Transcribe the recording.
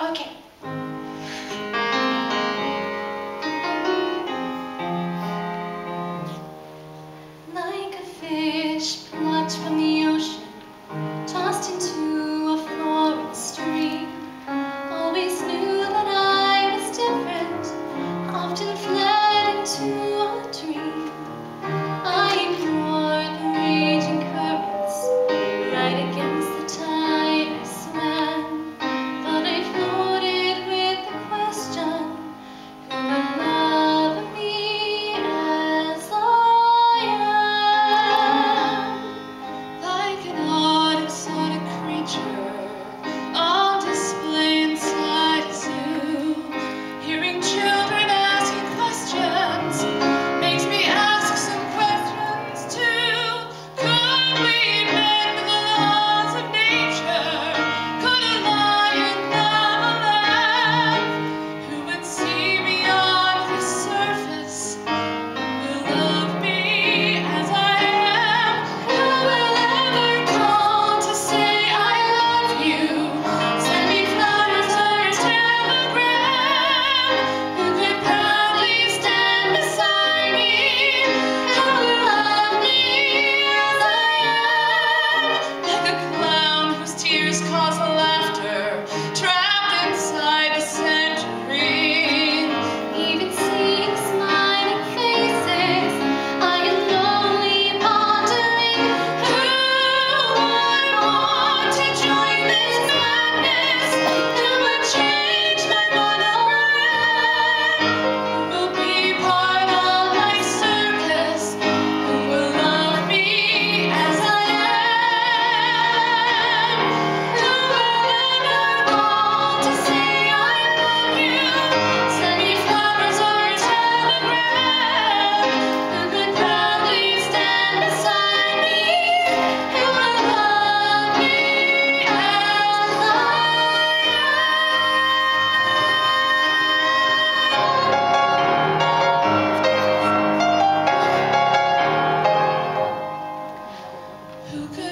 okay. Who could